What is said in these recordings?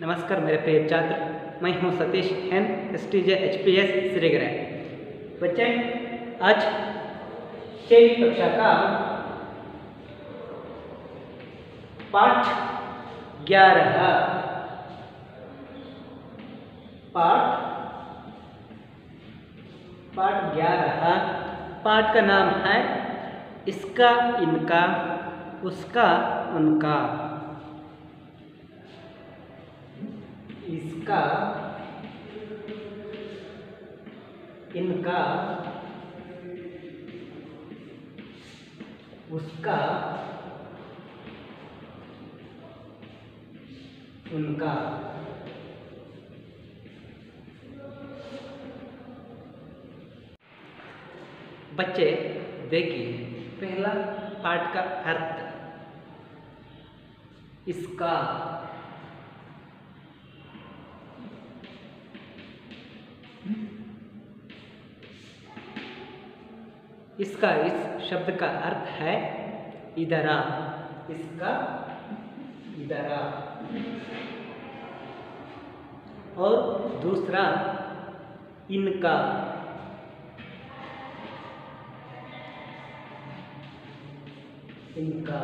नमस्कार, मेरे प्रिय छात्र। मैं हूँ Satish N S T J H P S श्रीगृह बच्चे, आज छठी कक्षा का पाठ ग्यारह। पाठ पाठ ग्यारह। पाठ का नाम है, इसका इनका, उसका उनका। इसका इनका उसका उनका। बच्चे देखिए पहला पार्ट का अर्थ इसका इसका इस शब्द का अर्थ है इधरा इसका इधरा और दूसरा इनका। इनका।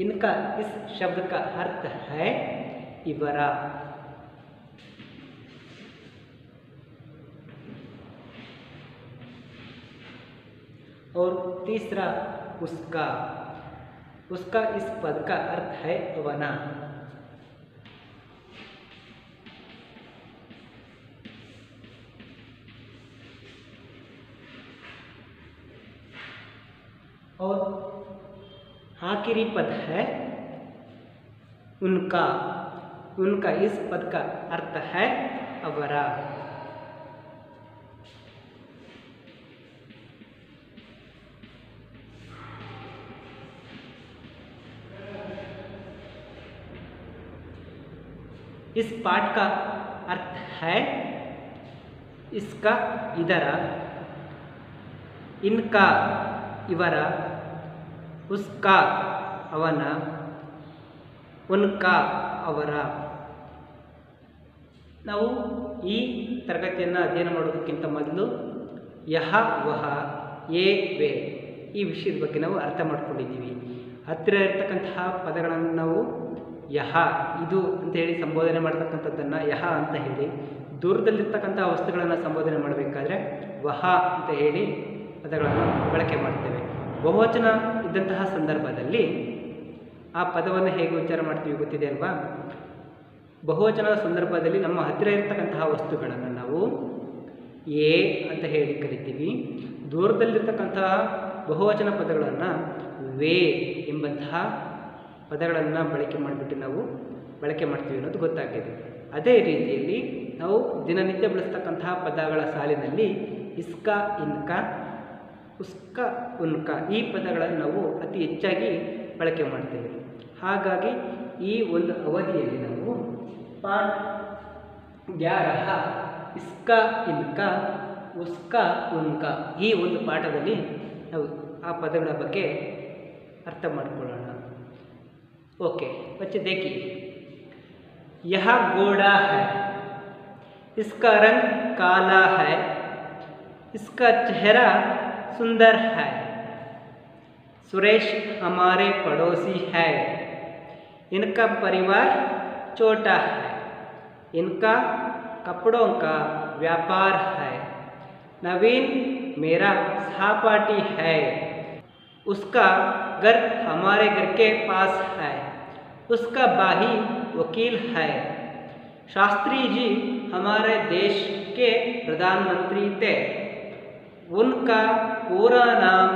इनका इस शब्द का अर्थ है इबरा। तीसरा उसका उसका इस पद का अर्थ है वना और आखिरी पद है उनका उनका इस पद का अर्थ है अवरा। इस पाठ का अर्थ है इसका इधरा इनका ಇವರ उसका ಅವನ ಉನ್ಕಾ ಅವರ ನಾವು ಈ ತರಗತಿಯನ್ನು ಅಧ್ಯಯನ ಮಾಡೋದಕ್ಕಿಂತ ಮೊದಲು ಯಹ ವಹ ಏ ವೇ ಈ ವಿಷಯದ ಬಗ್ಗೆ ನಾವು ಅರ್ಥ ಮಾಡ್ಕೊಂಡಿದ್ದೀವಿ ಹತ್ತಿರ ಇರ್ತಕ್ಕಂತಹ ಪದಗಳನ್ನು ನಾವು ಯಹ, ಇದು ಅಂತ ಹೇಳಿ ಸಂಬೋಧನೆ ಮಾಡ್ತಕ್ಕಂಥದ್ದನ್ನು ಯಹ ಅಂತ ಹೇಳಿ, ದೂರದಲ್ಲಿರ್ತಕ್ಕಂಥ ವಸ್ತುಗಳನ್ನು ಸಂಬೋಧನೆ ಮಾಡಬೇಕಾದ್ರೆ ವಹ ಅಂತ ಹೇಳಿ ಪದಗಳನ್ನು ಬಳಕೆ ಮಾಡ್ತೇವೆ. ಬಹುವಚನ ಇದ್ದಂತಹ ಸಂದರ್ಭದಲ್ಲಿ ಆ ಪದವನ್ನು ಹೇಗೆ ಉಚ್ಚಾರ ಮಾಡ್ತೀವಿ ಗೊತ್ತಿದೆ ಅಲ್ವಾ? ಬಹುವಚನದ ಸಂದರ್ಭದಲ್ಲಿ ನಮ್ಮ ಹತ್ತಿರ ಇರತಕ್ಕಂತಹ ವಸ್ತುಗಳನ್ನು ನಾವು ಎ ಅಂತ ಹೇಳಿ ಕರಿತೀವಿ. ದೂರದಲ್ಲಿರ್ತಕ್ಕಂತಹ ಬಹುವಚನ ಪದಗಳನ್ನು ವೇ ಎಂಬಂತಹ ಪದಗಳನ್ನು ಬಳಕೆ ಮಾಡಿಬಿಟ್ಟು ನಾವು ಬಳಕೆ ಮಾಡ್ತೀವಿ ಅನ್ನೋದು ಗೊತ್ತಾಗಿದೆ ಅದೇ ರೀತಿಯಲ್ಲಿ ನಾವು ದಿನನಿತ್ಯ ಬಳಸ್ತಕ್ಕಂತಹ ಪದಗಳ ಸಾಲಿನಲ್ಲಿ ಇಸ್ಕಾ, ಇನ್ಕಾ, ಉಸ್ಕ, ಉನ್ಕ ಈ ಪದಗಳನ್ನು ನಾವು ಅತಿ ಹೆಚ್ಚಾಗಿ ಬಳಕೆ ಮಾಡ್ತೇವೆ. ಹಾಗಾಗಿ ಈ ಒಂದು ಅವಧಿಯಲ್ಲಿ ನಾವು ಪಾಠ ಗ್ಯಾರಹ ಇಸ್ಕ, ಇನ್ಕ, ಉಸ್ಕ, ಉನ್ಕ ಈ ಒಂದು ಪಾಠದಲ್ಲಿ ನಾವು ಆ ಪದಗಳ ಬಗ್ಗೆ ಅರ್ಥ ಮಾಡಿಕೊಳ್ಳೋಣ. ओके, बच्चे देखिए। यह घोड़ा है। इसका रंग काला है। इसका चेहरा सुंदर है। सुरेश हमारे पड़ोसी है। इनका परिवार छोटा है। इनका कपड़ों का व्यापार है। नवीन मेरा सहपाठी है। उसका घर हमारे घर के पास है, उसका बाही वकील है। शास्त्री जी हमारे देश के प्रधानमंत्री थे। उनका पूरा नाम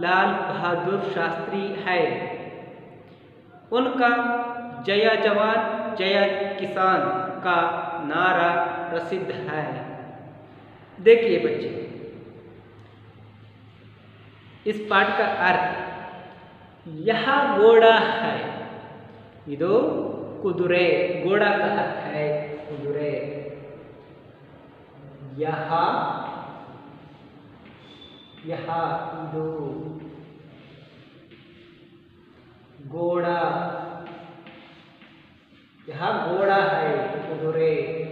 लाल बहादुर शास्त्री है। उनका जय जवान, जय किसान का नारा प्रसिद्ध है। देखिए बच्चे, इस पाठ का अर्थ यह घोड़ा है। इधो कुदुरे घोड़ा का है, कुदुरे। यह यह इधो घोड़ा यह घोड़ा है, कुदुरे।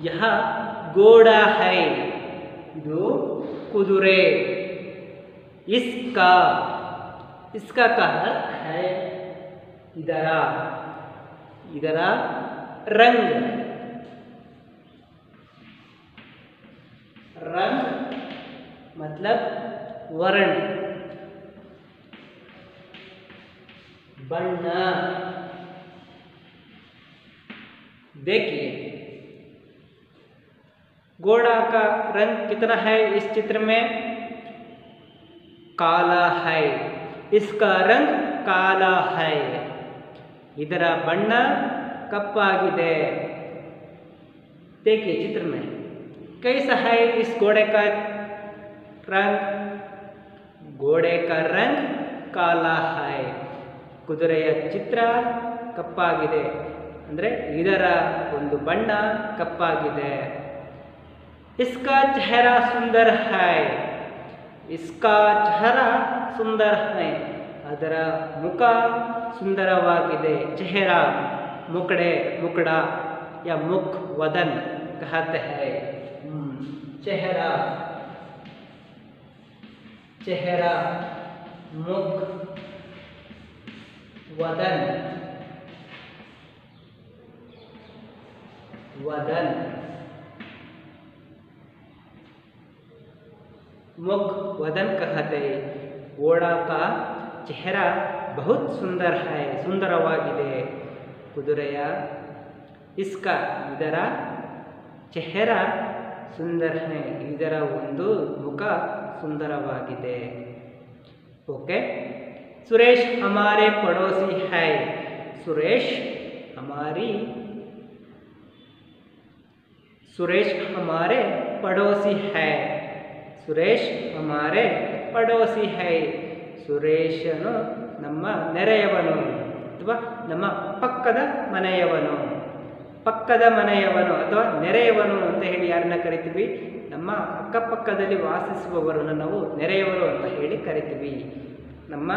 यह घोड़ा है इधो उजरे इसका इसका का अर्थ है इधरा। इधरा रंग। रंग मतलब वर्ण। बनना। देखिए घोड़ा का रंग कितना है इस चित्र में काला है इसका रंग काला है ಇದರ ಬಣ್ಣ ಕಪ್ಪಾಗಿದೆ देखिए चित्र में कैसा है इस घोड़े का रंग घोड़े का रंग ಕಾಲಾ है ಕುದುರೆಯ ಚಿತ್ರ ಕಪ್ಪಾಗಿದೆ ಅಂದರೆ ಇದರ ಒಂದು ಬಣ್ಣ ಕಪ್ಪಾಗಿದೆ इसका चेहरा सुंदर है इसका चेहरा सुंदर है ಅದರ ಮುಖ ಸುಂದರವಾಗಿದೆ ಚೆಹರ ಮುಕಡೆ ಮುಕಡ या मुख वदन कहते हैं चेहरा चेहरा मुख वदन वदन मुख वदन कहते घोड़ा का चेहरा बहुत सुंदर है ಸುಂದರವಾಗಿದೆ ಕುದುರೆಯ ಇಸ್ಕ ಇದರ ಚೆಹರ ಸುಂದರ है ಇದರ ಒಂದು ಮುಖ ಸುಂದರವಾಗಿದೆ ओके सुरेश हमारे पड़ोसी है सुरेश हमारी सुरेश हमारे पड़ोसी है ಸುರೇಶ್ ಹಮಾರೆ ಪಡೋಸಿ ಹೈ. ಸುರೇಶನು ನಮ್ಮ ನೆರೆಯವನು ಅಥವಾ ನಮ್ಮ ಪಕ್ಕದ ಮನೆಯವನು. ಪಕ್ಕದ ಮನೆಯವನು ಅಥವಾ ನೆರೆಯವನು ಅಂತ ಹೇಳಿ ಯಾರನ್ನ ಕರಿತೀವಿ? ನಮ್ಮ ಅಕ್ಕಪಕ್ಕದಲ್ಲಿ ವಾಸಿಸುವವರನ್ನು ನಾವು ನೆರೆಯವರು ಅಂತ ಹೇಳಿ ಕರಿತೀವಿ. ನಮ್ಮ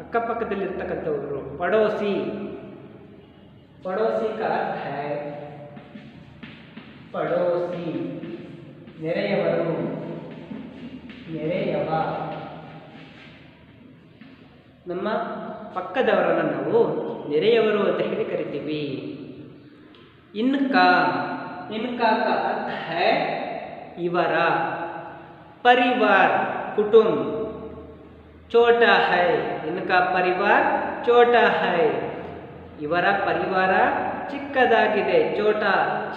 ಅಕ್ಕಪಕ್ಕದಲ್ಲಿರ್ತಕ್ಕಂಥವರು ಪಡೋಸಿ. ಪಡೋಸಿ ಕಾ ಪಡೋಸಿ. ನೆರೆಯವರು ನೆರೆಯವ ನಮ್ಮ ಪಕ್ಕದವರನ್ನು ನಾವು ನೆರೆಯವರು ಅಂತ ಹೇಳಿ ಕರಿತೀವಿ. ಇನ್ಕಾ ಇನ್ಕಾ ಕಾ ಹೈ, ಇವರ. ಪರಿವಾರ್, ಕುಟುಂಬ. ಚೋಟಾ ಹೈ, ಇನ್ಕಾ ಪರಿವಾರ್, ಚೋಟಾ ಹೈ. ಇವರ ಪರಿವಾರ ಚಿಕ್ಕದಾಗಿದೆ, ಚೋಟ,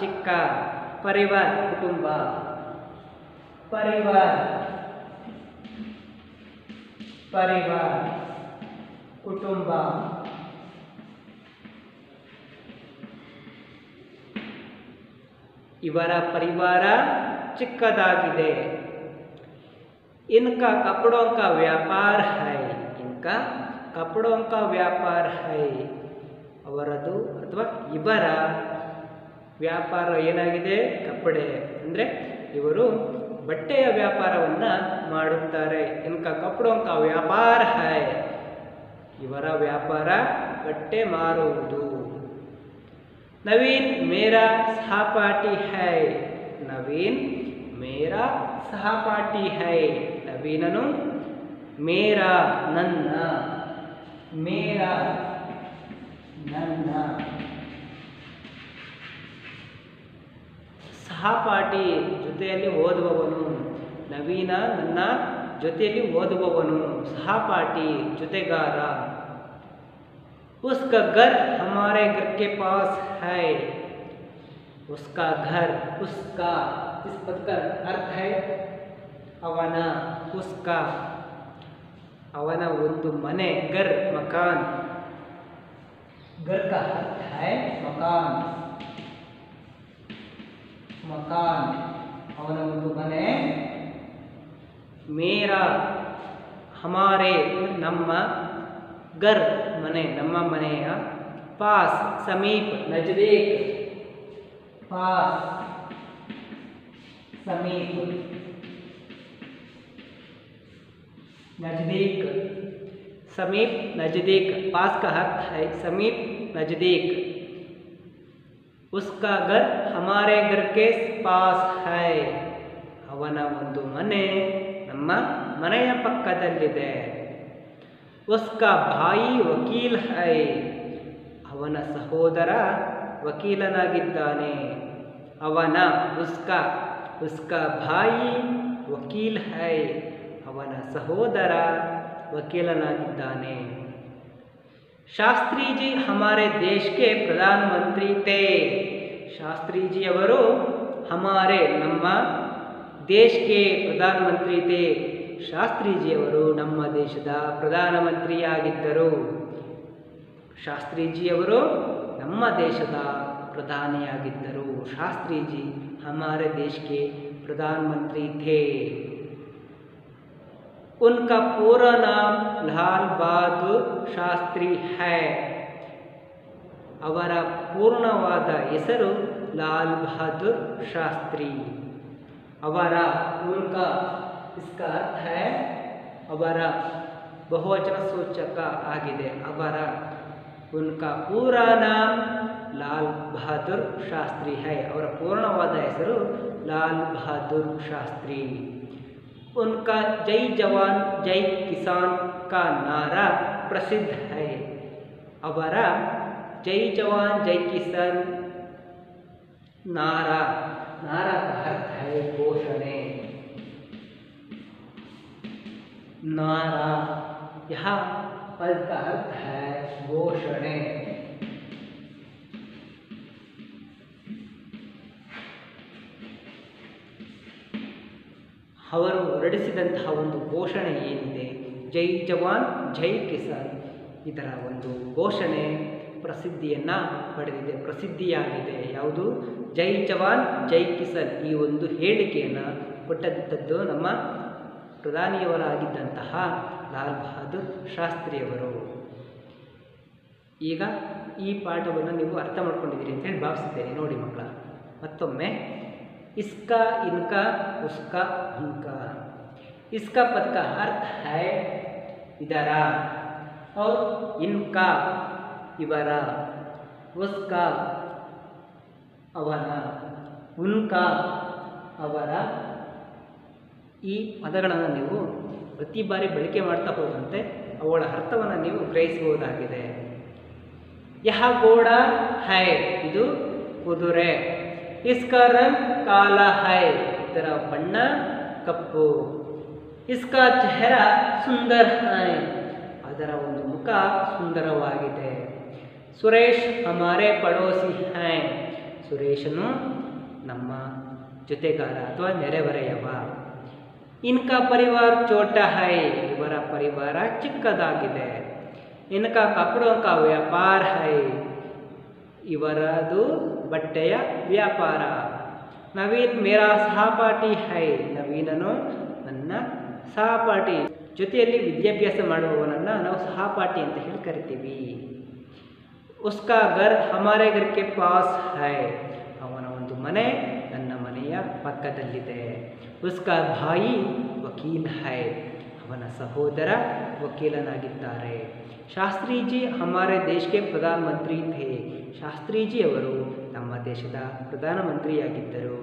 ಚಿಕ್ಕ. ಪರಿವಾರ್, ಕುಟುಂಬ. ಪರಿವಾರ್. ಪರಿವಾರ ಕುಟುಂಬ ಇವರ ಪರಿವಾರ ಚಿಕ್ಕದಾಗಿದೆ इनका कपड़ों का व्यापार है इनका कपड़ों का व्यापार है ಅವರದು ಅಥವಾ ಇವರ ವ್ಯಾಪಾರ ಏನಾಗಿದೆ ಕಪ್ಪಡೆ ಅಂದರೆ ಇವರು ಬಟ್ಟೆಯ ವ್ಯಾಪಾರವನ್ನು ಮಾಡುತ್ತಾರೆ. ಇನ್ಕ ಕಪಡೋಂಕ ವ್ಯಾಪಾರ ಹೈ. ಇವರ ವ್ಯಾಪಾರ ಬಟ್ಟೆ ಮಾರುವುದು. ನವೀನ್ ಮೇರಾ ಸಹಪಾಠಿ ಹೈ. ನವೀನ್ ಮೇರಾ ಸಹಪಾಠಿ ಹೈ. ನವೀನನು ಮೇರಾ ನನ್ನ. ಮೇರಾ ನನ್ನ. ಸಹಪಾಠಿ ಜೊತೆಯಲ್ಲಿ ಓದುವವನು ನವೀನ ನನ್ನ ಜೊತೆಯಲ್ಲಿ ಓದುವವನು ಸಹಪಾಠಿ ಜೊತೆಗಾರ उसका घर हमारे घर के पास है उसका घर उसका इस पद का अर्थ है ಅವನ उसका ಅವನ ಒಂದು ಮನೆ घर मकान घर का अर्थ है मकान मकान। और उर्दू बने मेरा हमारे नम घर मने नम मने पास समीप नज़दीक। पास समीप नज़दीक। समीप नज़दीक पास का अर्थ है समीप नज़दीक। उसका घर हमारे घर के पास है ಅವನ ಒಂದು ಮನೆ ನಮ್ಮ ಮನೆಯ ಪಕ್ಕದಲ್ಲಿದೆ ಉಸ್ಕಾ ಭಾಯಿ ವಕೀಲ್ ಹೈ ಅವನ ಸಹೋದರ ವಕೀಲನಾಗಿದ್ದಾನೆ ಅವನ ಉಸ್ಕಾ ಉಸ್ಕಾ ಭಾಯಿ ವಕೀಲ್ ಹೈ ಅವನ ಸಹೋದರ ವಕೀಲನಾಗಿದ್ದಾನೆ ಶಾಸ್ತ್ರಿ ಜಿ ಹಮಾರೆ ದೇಶಕ್ಕೆ ಪ್ರಧಾನ ಪ್ರಧಾನಮಂತ್ರಿ ತೇ. ಶಾಸ್ತ್ರೀಜಿಯವರು ಹಮಾರೆ ನಮ್ಮ ದೇಶಕ್ಕೆ ಪ್ರಧಾನಮಂತ್ರಿ ತೇ. ಶಾಸ್ತ್ರೀಜಿಯವರು ನಮ್ಮ ದೇಶದ ಪ್ರಧಾನಮಂತ್ರಿಯಾಗಿದ್ದರು ಶಾಸ್ತ್ರೀಜಿಯವರು ನಮ್ಮ ದೇಶದ ಪ್ರಧಾನಿಯಾಗಿದ್ದರು. ಶಾಸ್ತ್ರೀಜಿ ಹಮಾರೆ ದೇಶಕ್ಕೆ ಪ್ರಧಾನಮಂತ್ರಿ ಥೇ उनका पूरा नाम लाल बहादुर ಶಾಸ್ತ್ರಿ ಹೈ ಅವರ ಪೂರ್ಣವಾದ ಹೆಸರು ಲಾಲ್ ಬಹದ್ದೂರ್ ಶಾಸ್ತ್ರಿ ಅವರ ಉನ್ಕ इसका अर्थ है ಅವರ ಬಹುವಚನ ಸೂಚಕ ಆಗಿದೆ ಅವರ ಉನ್ಕ ಪೂರ ನಾಮ್ ಲಾಲ್ ಬಹದ್ದೂರ್ ಶಾಸ್ತ್ರಿ ಹೈ ಅವರ ಪೂರ್ಣವಾದ ಹೆಸರು ಲಾಲ್ ಬಹದ್ದೂರ್ ಶಾಸ್ತ್ರಿ उनका जय जवान, जय किसान का नारा प्रसिद्ध है। अवरा, जय जवान, जय किसान, नारा नारा का अर्थ है घोषणे नारा, यह पद का अर्थ है घोषणे ಅವರು ಹೊರಡಿಸಿದಂತಹ ಒಂದು ಘೋಷಣೆ ಏನಿದೆ? ಜೈ ಜವಾನ್, ಜೈ ಕಿಸಾನ್. ಇದರ ಒಂದು ಘೋಷಣೆ ಪ್ರಸಿದ್ಧಿಯನ್ನು ಪಡೆದಿದೆ, ಪ್ರಸಿದ್ಧಿಯಾಗಿದೆ. ಯಾವುದು? ಜೈ ಜವಾನ್, ಜೈ ಕಿಸಾನ್. ಈ ಒಂದು ಹೇಳಿಕೆಯನ್ನು ಕೊಟ್ಟಂಥದ್ದು ನಮ್ಮ ಪ್ರಧಾನಿಯವರಾಗಿದ್ದಂತಹ ಲಾಲ್ ಬಹದ್ದೂರ್ ಶಾಸ್ತ್ರಿಯವರು. ಈಗ ಈ ಪಾಠವನ್ನು ನೀವು ಅರ್ಥ ಮಾಡ್ಕೊಂಡಿದ್ದೀರಿ ಅಂತ ಹೇಳಿ ಭಾವಿಸಿದ್ದೇನೆ ನೋಡಿ ಮಕ್ಕಳ, ಮತ್ತೊಮ್ಮೆ इसका इनका उसका उनका इसका पद का अर्थ है इधरा और इनका इवरा उसका ಅವನ ಉನ್ಕ ಅವರ ಈ ಪದಗಳನ್ನು ನೀವು ಪ್ರತಿ ಬಾರಿ ಬಳಕೆ ಮಾಡ್ತಾ ಹೋದಂತೆ ಅವುಗಳ ಅರ್ಥವನ್ನು ನೀವು ಗ್ರಹಿಸಬಹುದಾಗಿದೆ ಯಹ ಗೋಡ ಹೈ ಇದು ಕುದುರೆ इसका रंग काला है ಇದರ ಬಣ್ಣ ಕಪ್ಪು इसका ಚೆಹರಾ ಸುಂದರ है ಅದರ ಒಂದು ಮುಖ ಸುಂದರವಾಗಿದೆ ಸುರೇಶ್ ಹಮಾರೆ ಪಡೋಸಿ ಹೈ ಸುರೇಶನು ನಮ್ಮ ಜೊತೆಗಾರ ಅಥವಾ ನೆರೆಹೊರೆಯವ ಇನ್ಕ ಪರಿವಾರ ಚೋಟ ಹೈ ಇವರ ಪರಿವಾರ ಚಿಕ್ಕದಾಗಿದೆ ಇನ್ಕ ಕಪಡೋ ಕಾ ವ್ಯಾಪಾರ ಹೈ ಇವರದು ಬಟ್ಟೆಯ ವ್ಯಾಪಾರ. ನವೀನ್ ಮೇರಾ ಸಹಪಾಠಿ, ಹೈ, ನವೀನನು ನನ್ನ ಸಹಪಾಠಿ. ಜೊತೆಯಲ್ಲಿ ವಿದ್ಯಾಭ್ಯಾಸ ಮಾಡುವವನನ್ನು ನಾವು ಸಹಪಾಠಿ ಅಂತ ಹೇಳಿ ಕರಿತೀವಿ. ಉಸ್ಕಾ ಘರ್ ಹಮಾರೆ ಕೆ ಪಾಸ್, ಹೈ, ಅವನ ಒಂದು ಮನೆ ನನ್ನ ಮನೆಯ ಪಕ್ಕದಲ್ಲಿದೆ. ಉಸ್ಕಾ ಭಾಯಿ, ವಕೀಲ್, ಹೈ, ಅವನ ಸಹೋದರ, ವಕೀಲನಾಗಿದ್ದಾರೆ. ಶಾಸ್ತ್ರೀಜಿ ಹಮಾರೆ ದೇಶಕ್ಕೆ ಪ್ರಧಾನಮಂತ್ರಿ ಥೇ ಶಾಸ್ತ್ರೀಜಿ ಅವರು ನಮ್ಮ ದೇಶದ ಪ್ರಧಾನಮಂತ್ರಿಯಾಗಿದ್ದರು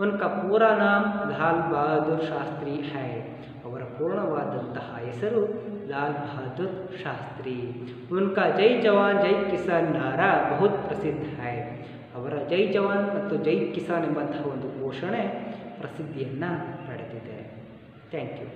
ಉನ್ಕ ಪೂರ ನಾಮ್ ಲಾಲ್ ಬಹದ್ದೂರ್ ಶಾಸ್ತ್ರಿ ಹೈ ಅವರ ಪೂರ್ಣವಾದಂತಹ ಹೆಸರು ಲಾಲ್ ಬಹದ್ದೂರ್ ಶಾಸ್ತ್ರಿ ಉನ್ಕ ಜೈ ಜವಾನ್ ಜೈ ಕಿಸಾನ್ ನಾರಾ ಬಹುತ್ ಪ್ರಸಿದ್ಧ ಹೈ ಅವರ ಜೈ ಜವಾನ್ ಮತ್ತು ಜೈ ಕಿಸಾನ್ ಎಂಬಂತಹ ಒಂದು ಘೋಷಣೆ ಪ್ರಸಿದ್ಧಿಯನ್ನು ಪಡೆದಿದೆ ಥ್ಯಾಂಕ್ ಯು